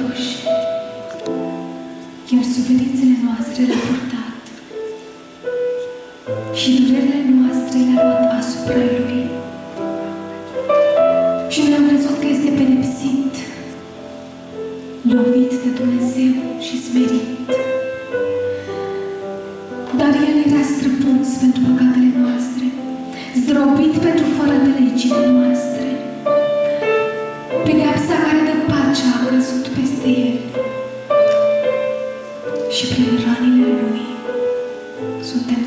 păcătoși, iar suferințele noastre le-a purtat și durerile noastre le-a luat asupra Lui. Și noi am crezut că este pedepsit, lovit de Dumnezeu și smerit. Dar El era străpuns pentru păcatele noastre, zdrobit pentru fără de legile noastre. Pedeapsa care dă pacea a căzut este El. Și prin ranile Lui suntem